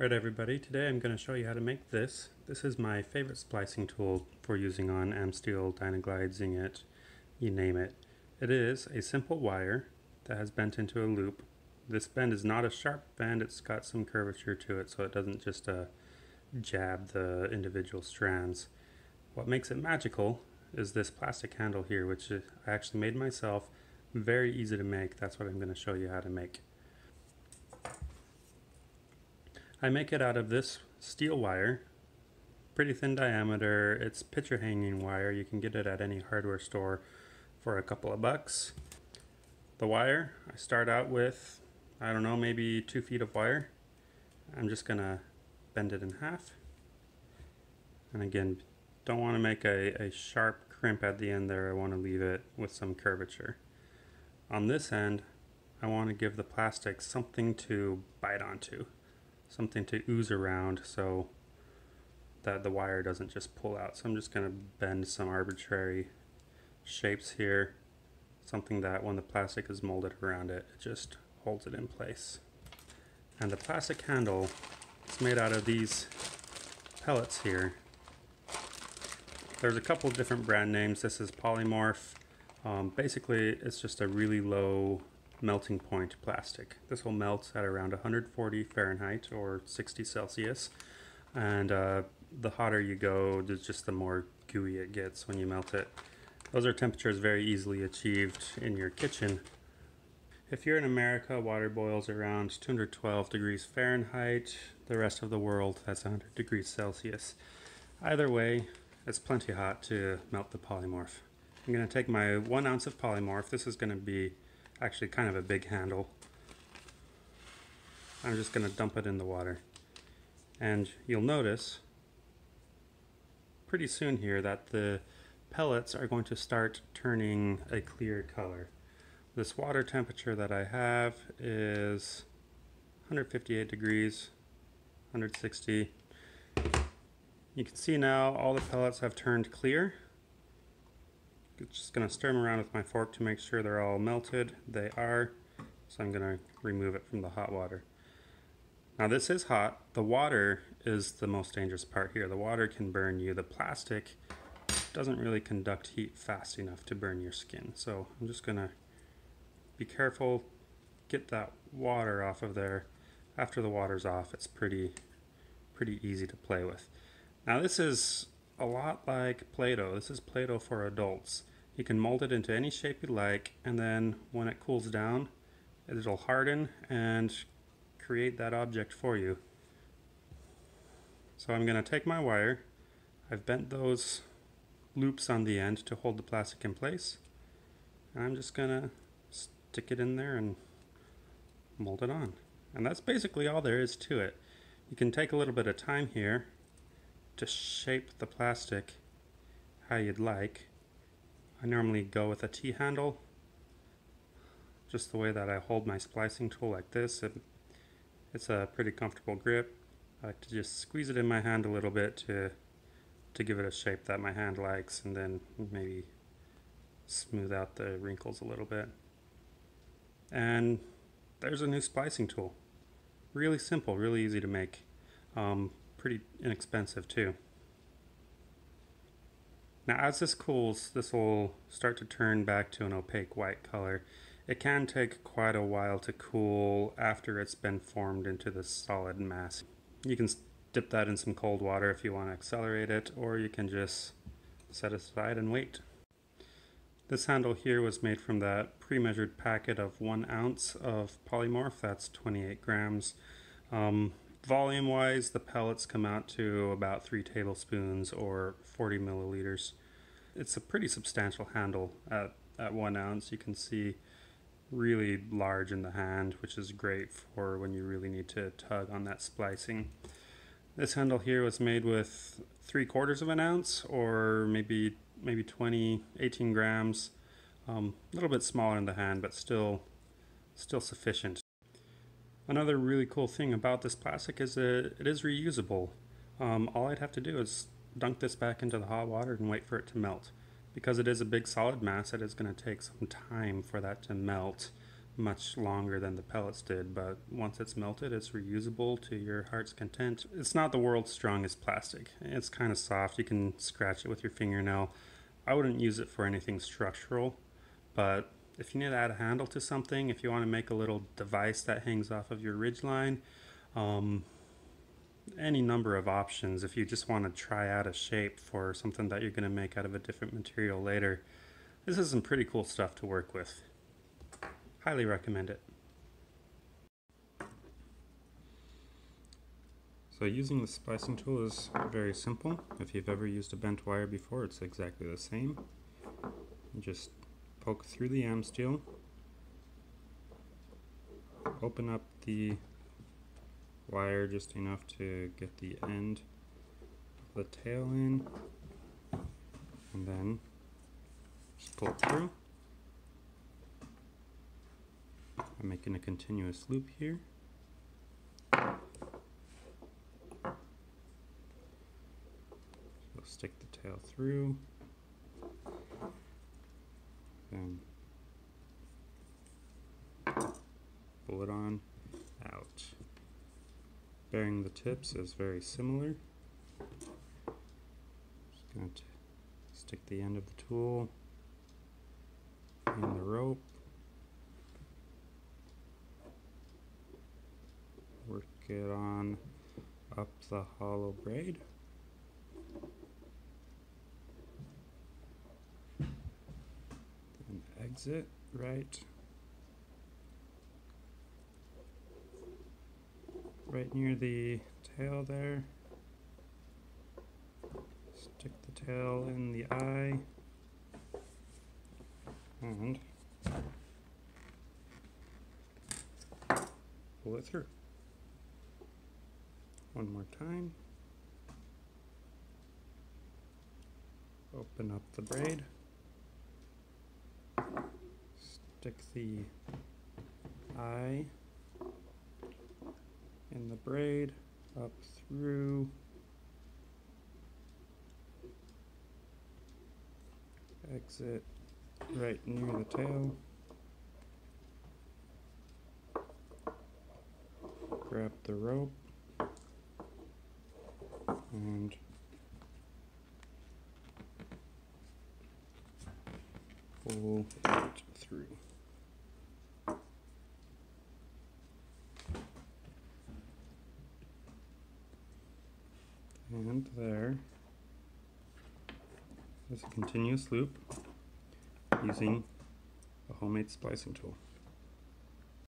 Alright everybody, today I'm going to show you how to make this. This is my favorite splicing tool for using on Amsteel, Dynaglide, Zingit, you name it. It is a simple wire that has bent into a loop. This bend is not a sharp bend, it's got some curvature to it so it doesn't just uh, jab the individual strands. What makes it magical is this plastic handle here which I actually made myself. Very easy to make, that's what I'm going to show you how to make. I make it out of this steel wire, pretty thin diameter. It's picture hanging wire. You can get it at any hardware store for a couple of bucks. The wire, I start out with, I don't know, maybe two feet of wire. I'm just gonna bend it in half. And again, don't want to make a, a sharp crimp at the end there. I want to leave it with some curvature. On this end, I want to give the plastic something to bite onto something to ooze around so that the wire doesn't just pull out. So I'm just going to bend some arbitrary shapes here, something that when the plastic is molded around it, it just holds it in place. And the plastic handle is made out of these pellets here. There's a couple different brand names. This is Polymorph. Um, basically, it's just a really low melting point plastic. This will melt at around 140 Fahrenheit or 60 Celsius. And uh, the hotter you go, just the more gooey it gets when you melt it. Those are temperatures very easily achieved in your kitchen. If you're in America, water boils around 212 degrees Fahrenheit. The rest of the world, that's 100 degrees Celsius. Either way, it's plenty hot to melt the polymorph. I'm going to take my one ounce of polymorph. This is going to be actually kind of a big handle. I'm just going to dump it in the water. And you'll notice pretty soon here that the pellets are going to start turning a clear color. This water temperature that I have is 158 degrees, 160. You can see now all the pellets have turned clear just going to stir them around with my fork to make sure they're all melted. They are. So I'm going to remove it from the hot water. Now this is hot. The water is the most dangerous part here. The water can burn you. The plastic doesn't really conduct heat fast enough to burn your skin. So I'm just going to be careful, get that water off of there. After the water's off, it's pretty, pretty easy to play with. Now this is a lot like Play-Doh. This is Play-Doh for adults. You can mold it into any shape you like and then when it cools down it'll harden and create that object for you. So I'm going to take my wire, I've bent those loops on the end to hold the plastic in place. And I'm just going to stick it in there and mold it on. And that's basically all there is to it. You can take a little bit of time here to shape the plastic how you'd like I normally go with a T-handle, just the way that I hold my splicing tool like this. It, it's a pretty comfortable grip. I like to just squeeze it in my hand a little bit to, to give it a shape that my hand likes and then maybe smooth out the wrinkles a little bit. And there's a new splicing tool. Really simple, really easy to make. Um, pretty inexpensive too. Now as this cools, this will start to turn back to an opaque white color. It can take quite a while to cool after it's been formed into this solid mass. You can dip that in some cold water if you want to accelerate it, or you can just set aside and wait. This handle here was made from that pre-measured packet of one ounce of polymorph, that's 28 grams. Um, Volume wise, the pellets come out to about three tablespoons or 40 milliliters. It's a pretty substantial handle at, at one ounce. You can see really large in the hand, which is great for when you really need to tug on that splicing. This handle here was made with three quarters of an ounce or maybe maybe 20, 18 grams. Um, a little bit smaller in the hand, but still still sufficient Another really cool thing about this plastic is that it is reusable. Um, all I'd have to do is dunk this back into the hot water and wait for it to melt. Because it is a big solid mass, it is going to take some time for that to melt. much longer than the pellets did, but once it's melted, it's reusable to your heart's content. It's not the world's strongest plastic. It's kind of soft. You can scratch it with your fingernail. I wouldn't use it for anything structural, but if you need to add a handle to something, if you want to make a little device that hangs off of your ridge line, um, any number of options if you just want to try out a shape for something that you're going to make out of a different material later. This is some pretty cool stuff to work with. Highly recommend it. So using the splicing tool is very simple. If you've ever used a bent wire before, it's exactly the same. You just poke through the AmSteel, open up the wire just enough to get the end of the tail in, and then just pull through. I'm making a continuous loop here. So stick the tail through, then pull it on, out. Burying the tips is very similar. Just going to stick the end of the tool in the rope work it on up the hollow braid. Then exit right. Right near the tail there. Stick the tail in the eye. And pull it through. One more time. Open up the braid. Stick the eye the braid up through exit right near the tail grab the rope and pull it through. And there is a continuous loop using a homemade splicing tool.